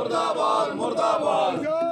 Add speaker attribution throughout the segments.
Speaker 1: Murdabad, Murdabad. Yeah.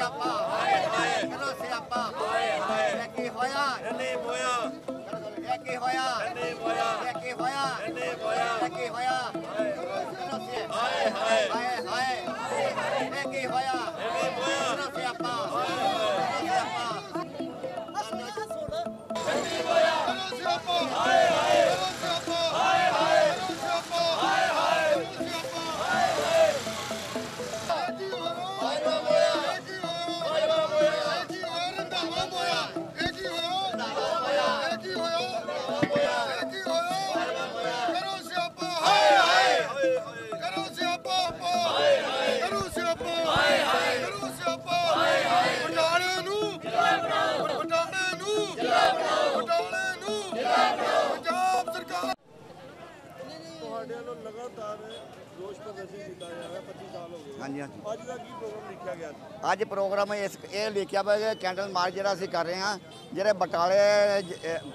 Speaker 1: ਸਿਆਪਾ ਹਾਏ ਹਾਏ ਕਰੋ ਸਿਆਪਾ ਹਾਏ ਹਾਏ ਕੀ ਹੋਇਆ
Speaker 2: ਨਹੀਂ ਹੋਇਆ
Speaker 1: ਇਹ ਕੀ ਹੋਇਆ
Speaker 2: ਨਹੀਂ ਹੋਇਆ
Speaker 3: 어필해요.
Speaker 2: ਤੁਹਾਡੇ ਵੱਲੋਂ ਲਗਾਤਾਰ ਰੋਸ ਪ੍ਰਦਰਸ਼ਨ ਕੀਤਾ ਜਾ ਰਿਹਾ 25 ਸਾਲ ਹੋ ਗਏ।
Speaker 1: ਹਾਂਜੀ ਹਾਂਜੀ।
Speaker 2: ਅੱਜ ਦਾ ਕੀ ਪ੍ਰੋਗਰਾਮ ਲਿਖਿਆ ਗਿਆ ਸੀ?
Speaker 1: ਅੱਜ ਪ੍ਰੋਗਰਾਮ ਇਸ ਇਹ ਲਿਖਿਆ ਹੋਇਆ ਕੈਂਡਲ ਮਾਰਚ ਜਿਹੜਾ ਅਸੀਂ ਕਰ ਰਹੇ ਹਾਂ ਜਿਹੜੇ ਬਟਾਲੇ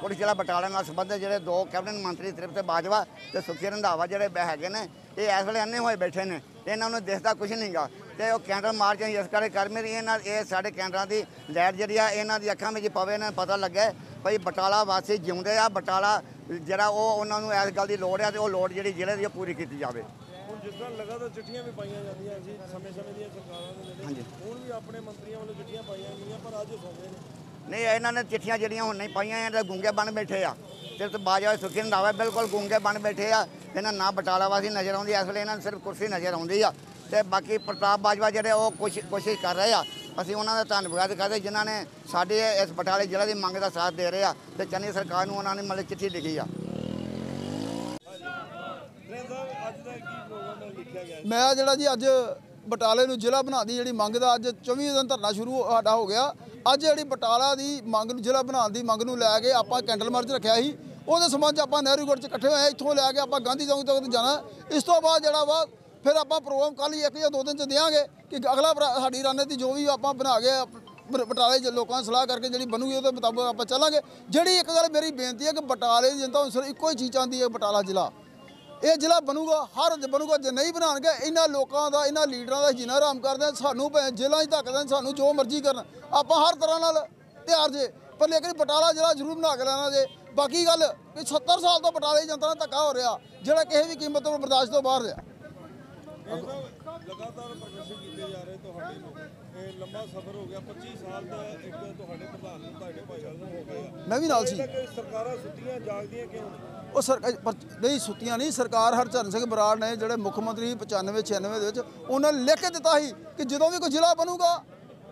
Speaker 1: ਪੁਲਿਸ ਜ਼ਿਲ੍ਹਾ ਬਟਾਲੇ ਨਾਲ ਸੰਬੰਧਿਤ ਜਿਹੜੇ ਦੋ ਕੈਬਨਿਟ ਮੰਤਰੀ ਤ੍ਰਿਪਤ ਬਾਜਵਾ ਤੇ ਸੁਖੀ ਰੰਧਾਵਾ ਜਿਹੜੇ ਬੈ- ਹੈਗੇ ਨੇ ਇਹ ਇਸ ਵੇਲੇ ਅੰਨੇ ਹੋਏ ਬੈਠੇ ਨੇ ਇਹਨਾਂ ਨੂੰ ਦਿਸਦਾ ਕੁਝ ਨਹੀਂਗਾ ਤੇ ਉਹ ਕੈਂਡਲ ਮਾਰਚ ਅਸੀਂ ਇਸ ਕਰਕੇ ਕਰ ਮੇਰੀ ਇਹਨਾਂ ਇਹ ਸਾਡੇ ਕੈਂਡਰਾਂ ਦੀ ਲਾਈਟ ਜਿਹੜੀ ਆ ਇਹਨਾਂ ਦੀ ਅੱਖਾਂ ਵਿੱਚ ਪਵੇ ਇਹਨਾਂ ਨੂੰ ਪਤਾ ਲੱਗੇ ਭਈ ਬਟਾਲਾ ਵਾਸੀ ਜਿਉਂਦੇ ਆ ਬਟਾਲਾ ਜਿਹੜਾ ਉਹ ਉਹਨਾਂ ਨੂੰ ਇਸ ਗੱਲ ਦੀ ਲੋੜ ਆ ਤੇ ਉਹ ਲੋੜ ਜਿਹੜੀ ਜ਼ਿਲ੍ਹੇ ਦੀ ਪੂਰੀ ਕੀਤੀ ਜਾਵੇ।
Speaker 2: ਹੁਣ ਜਿਸ ਤਰ੍ਹਾਂ ਲਗਾਤਾਰ ਚਿੱਠੀਆਂ ਵੀ ਪਾਈਆਂ ਜਾਂਦੀਆਂ ਸੀ ਸਮੇਂ-ਸਮੇਂ ਦੀਆਂ ਸਰਕਾਰਾਂ ਦੇ
Speaker 1: ਹਾਂਜੀ।
Speaker 2: ਹੁਣ ਵੀ ਆਪਣੇ ਮੰਤਰੀਆਂ ਵੱਲੋਂ ਚਿੱਠੀਆਂ ਪਾਈਆਂ ਗਈਆਂ ਪਰ ਅੱਜ ਸੌਂਦੇ ਨੇ।
Speaker 1: ਨਹੀਂ ਇਹਨਾਂ ਨੇ ਚਿੱਠੀਆਂ ਜਿਹੜੀਆਂ ਹੁਣ ਨਹੀਂ ਪਾਈਆਂ ਦੇ ਗੁੰਗੇ ਬਣ ਬੈਠੇ ਆ। ਤੇ ਤੇ ਬਾਜਵਾ ਸੁਖੀ ਰੰਧਾਵਾ ਬਿਲਕੁਲ ਗੁੰਗੇ ਬਣ ਬੈਠੇ ਆ। ਇਹਨਾਂ ਨਾ ਬਟਾਲਾ ਵਾਸੀ ਨਜ਼ਰ ਆਉਂਦੀ ਇਸ ਵੇਲੇ ਇਹਨਾਂ ਨੂੰ ਸਿਰਫ ਕੁਰਸੀ ਨਜ਼ਰ ਆਉਂਦੀ ਆ। ਤੇ ਬਾਕੀ ਪ੍ਰਤਾਪ ਬਾਜਵਾ ਜਿਹੜੇ ਉਹ ਕੁਛ ਕੋਸ਼ਿਸ਼ ਕਰ ਰਹੇ ਆ। ਅਸੀਂ ਉਹਨਾਂ ਦਾ ਧੰਨਵਾਦ ਕਰਦੇ ਜਿਨ੍ਹਾਂ ਨੇ ਸਾਡੇ ਇਸ ਬਟਾਲੇ ਜ਼ਿਲ੍ਹੇ ਦੀ ਮੰਗ ਦਾ ਸਾਥ ਦੇ ਰਹੇ ਆ ਤੇ ਚੰਨੀ ਸਰਕਾਰ ਨੂੰ ਉਹਨਾਂ ਨੇ ਮਤਲਬ ਚਿੱਠੀ ਲਿਖੀ ਆ।
Speaker 3: ਮੈਂ ਜਿਹੜਾ ਜੀ ਅੱਜ ਬਟਾਲੇ ਨੂੰ ਜ਼ਿਲ੍ਹਾ ਬਣਾਉਣ ਦੀ ਜਿਹੜੀ ਮੰਗ ਦਾ ਅੱਜ 24 ਦਿਨ ਧਰਨਾ ਸ਼ੁਰੂ ਸਾਡਾ ਹੋ ਗਿਆ। ਅੱਜ ਜਿਹੜੀ ਬਟਾਲਾ ਦੀ ਮੰਗ ਨੂੰ ਜ਼ਿਲ੍ਹਾ ਬਣਾਉਣ ਦੀ ਮੰਗ ਨੂੰ ਲੈ ਕੇ ਆਪਾਂ ਕੈਂਡਲ ਮਾਰਚ ਰੱਖਿਆ ਸੀ। ਉਹਦੇ ਸੰਬੰਧ 'ਚ ਆਪਾਂ ਨਹਿਰੂ ਗੜ੍ਹ 'ਚ ਇਕੱਠੇ ਹੋਏ ਹਾਂ। ਇੱਥੋਂ ਲੈ ਕੇ ਆਪਾਂ ਗਾਂਧੀ ਚੌਂਕ ਤੱਕ ਜਾਣਾ। ਇਸ ਤੋਂ ਬਾਅਦ ਜਿਹੜਾ ਵਾ ਫਿਰ ਆਪਾਂ ਪ੍ਰੋਗਰਾਮ ਕੱਲ ਹੀ ਇੱਕ ਜਾਂ ਦੋ ਦਿਨ 'ਚ ਦੇਵਾਂਗੇ ਕਿ ਅਗਲਾ ਸਾਡੀ ਰਣਨੀਤੀ ਜੋ ਵੀ ਆਪਾਂ ਬਣਾ ਕੇ ਬਟਾਲੇ 'ਚ ਲੋਕਾਂ ਨਾਲ ਸਲਾਹ ਕਰਕੇ ਜਿਹੜੀ ਬਣੂਗੀ ਉਹਦੇ ਮੁਤਾਬਕ ਆਪਾਂ ਚੱਲਾਂਗੇ। ਜਿਹੜੀ ਇੱਕ ਗੱਲ ਮੇਰੀ ਬੇਨਤੀ ਹੈ ਕਿ ਬਟਾਲੇ ਦੀ ਜਨਤਾ ਹੁਣ ਸਿਰਫ ਇੱਕੋ ਹੀ ਚੀਜ਼ ਚਾਹੁੰਦੀ ਹੈ, ਬਟਾਲਾ ਜ਼ਿਲ੍ਹਾ। ਇਹ ਜ਼ਿਲ੍ਹਾ ਬਣੂਗਾ, ਹਰ ਬਣੂਗਾ, ਜੇ ਨਹੀਂ ਬਣਾਉਣਗੇ, ਇਹਨਾਂ ਲੋਕਾਂ ਦਾ, ਇਹਨਾਂ ਲੀਡਰਾਂ ਦਾ ਜਿਨਾ ਆਰਾਮ ਕਰਦੇ ਸਾਨੂੰ ਭਾਵੇਂ ਜੇਲ੍ਹਾਂ 'ਚ ਧੱਕ ਸਾਨੂੰ ਜੋ ਮਰਜ਼ੀ ਕਰਨ। ਆਪਾਂ ਹਰ ਤਰ੍ਹਾਂ ਨਾਲ ਤਿਆਰ ਜੇ, ਪਰ ਲੇਕਿਨ ਬਟਾਲਾ ਜ਼ਿਲ੍ਹਾ ਜ਼ਰੂਰ ਬਣਾ ਕੇ ਲੈਣਾ ਜੇ। ਬਾਕੀ ਗੱਲ ਕਿ 70 ਸਾਲ ਤੋਂ ਬਟਾਲੇ ਦੀ ਜਨਤਾ ਨਾਲ ਧੱਕਾ ਹੋ ਰਿਹਾ, ਜਿਹੜਾ ਕਿਸੇ ਵੀ ਕੀਮਤ ਤੋਂ ਬਰਦਾਸ਼ਤ ਤੋਂ ਬਾਹਰ ਰਿਹਾ।
Speaker 2: ਲਗਾਤਾਰ ਪ੍ਰਦਰਸ਼ਨ ਕੀਤੇ ਜਾ ਰਹੇ ਤੁਹਾਡੇ ਨੂੰ ਇਹ ਲੰਬਾ ਸਫ਼ਰ ਹੋ ਗਿਆ 25 ਸਾਲ ਦਾ ਇੱਕ ਤੁਹਾਡੇ ਪ੍ਰਧਾਨ ਨੂੰ ਤੁਹਾਡੇ ਭਾਈਵਾਲ ਨੂੰ ਹੋ ਗਿਆ।
Speaker 3: ਮੈਂ ਵੀ ਨਾਲ ਸੀ।
Speaker 2: ਸਰਕਾਰਾਂ ਸੁੱਤੀਆਂ ਜਾਗਦੀਆਂ ਕਿਉਂ
Speaker 3: ਉਹ ਸਰ ਨਹੀਂ ਸੁੱਤੀਆਂ ਨਹੀਂ ਸਰਕਾਰ ਹਰਚਰਨ ਸਿੰਘ ਬਰਾੜ ਨੇ ਜਿਹੜੇ ਮੁੱਖ ਮੰਤਰੀ 95 96 ਦੇ ਵਿੱਚ ਉਹਨਾਂ ਨੇ ਲਿਖ ਕੇ ਦਿੱਤਾ ਸੀ ਕਿ ਜਦੋਂ ਵੀ ਕੋਈ ਜ਼ਿਲ੍ਹਾ ਬਣੂਗਾ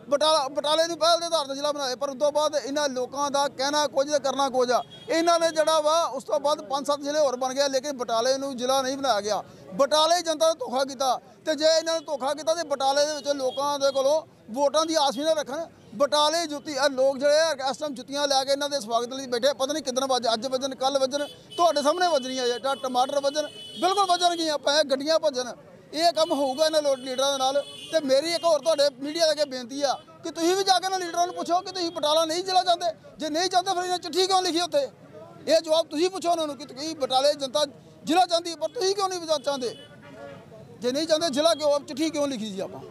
Speaker 3: ਬਟਾਲਾ ਬਟਾਲੇ ਨੂੰ ਪਹਿਲ ਦੇ ਆਧਾਰ ਤੇ ਜ਼ਿਲ੍ਹਾ ਬਣਾਏ, ਪਰ ਉਸ ਤੋਂ ਬਾਅਦ ਇਹਨਾਂ ਲੋਕਾਂ ਦਾ ਕਹਿਣਾ ਕੁਝ ਤੇ ਕਰਨਾ ਕੁਝ ਆ। ਇਹਨਾਂ ਨੇ ਜਿਹੜਾ ਵਾ, ਉਸ ਤੋਂ ਬਾਅਦ ਪੰਜ ਸੱਤ ਜ਼ਿਲ੍ਹੇ ਹੋਰ ਬਣ ਗਏ, ਲੇਕਿਨ ਬਟਾਲੇ ਨੂੰ ਜ਼ਿਲ੍ਹਾ ਨਹੀਂ ਬਣਾਇਆ ਗਿਆ। ਬਟਾਲੇ ਜਨਤਾ ਨੇ ਧੋਖਾ ਕੀਤਾ। ਤੇ ਜੇ ਇਹਨਾਂ ਨੇ ਧੋਖਾ ਕੀਤਾ, ਤੇ ਬਟਾਲੇ ਦੇ ਵਿੱਚ ਲੋਕਾਂ ਦੇ ਕੋਲੋਂ ਵੋਟਾਂ ਦੀ ਆਸ ਵੀ ਨਾ ਰੱਖਣ। ਬਟਾਲੇ ਜੁੱਤੀ ਆ ਲੋਕ ਜਿਹੜੇ ਇਸ ਟਾਈਮ ਜੁੱਤੀਆਂ ਲੈ ਕੇ ਇਹਨਾਂ ਦੇ ਸਵਾਗਤ ਲਈ ਬੈਠੇ ਪਤਾ ਨਹੀਂ ਕਿਦਨ ਵੱਜ ਅੱਜ ਵੱਜਣ ਕੱਲ ਵੱਜਣ। ਤੁਹਾਡੇ ਸਾਹਮਣੇ ਵੱਜਣੀਆਂ ਜਿਹੜਾ ਟਮਾਟਰ ਵੱਜਣ, ਬਿਲਕੁਲ ਵੱਜਣਗੀਆਂ ਆਪਾਂ ਗੱਡੀਆਂ ਭੱਜਣ। ਇਹ ਕੰਮ ਹੋਊਗਾ ਇਹਨਾਂ ਲੋਕ ਲੀਡਰਾਂ ਦੇ ਨਾਲ। ਤੇ ਮੇਰੀ ਇੱਕ ਹੋਰ ਤੁਹਾਡੇ ਮੀਡੀਆ ਦੇ ਅੱਗੇ ਬੇਨਤੀ ਆ ਕਿ ਤੁਸੀਂ ਵੀ ਜਾ ਕੇ ਇਹਨਾਂ ਲੀਡਰਾਂ ਨੂੰ ਪੁੱਛੋ ਕਿ ਤੁਸੀਂ ਬਟਾਲਾ ਨਹੀਂ ਜ਼ਿਲ੍ਹਾ ਚਾਹੁੰਦੇ। ਜੇ ਨਹੀਂ ਚਾਹੁੰਦੇ ਫਿਰ ਇਹਨਾਂ ਚਿੱਠੀ ਕਿਉਂ ਲਿਖੀ ਉੱਥੇ? ਇਹ ਜਵਾਬ ਤੁਸੀਂ ਪੁੱਛੋ ਉਹਨਾਂ ਨੂੰ ਕਿ ਤੁਸੀਂ ਬਟਾਲੇ ਜਨਤਾ ਜ਼ਿਲ੍ਹਾ ਚਾਹੁੰਦੀ, ਪਰ ਤੁਸੀਂ ਕਿਉਂ ਨਹੀਂ ਚਾਹੁੰਦੇ? ਜੇ ਨਹੀਂ ਚਾਹੁੰਦੇ ਜ਼ਿਲ੍ਹਾ ਕਿਉਂ ਚਿੱਠੀ ਕਿਉਂ ਲਿਖੀ ਸੀ ਆਪਾਂ?